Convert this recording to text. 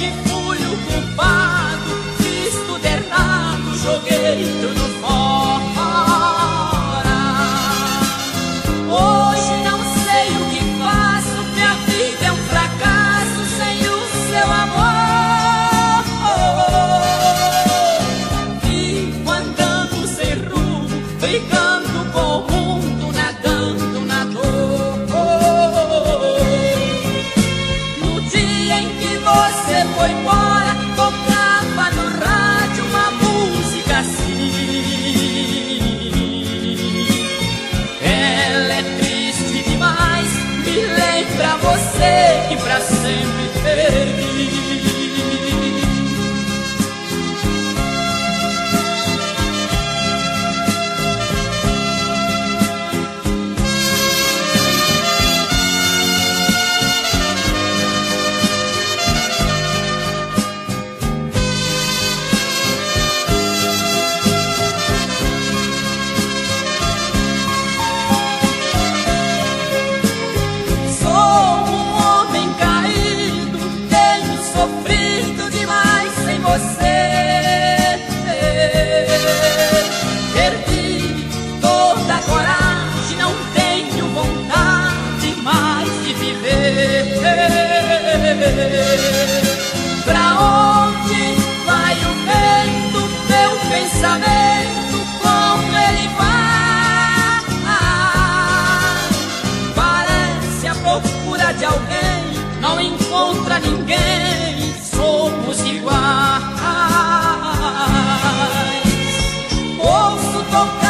Que fui o culpado, fiz tudo errado, joguei. que pra sempre perdi. Pra onde vai o vento? Meu pensamento como ele vai? Parece a procura de alguém, não encontra ninguém. Somos iguais. Ouço tocar.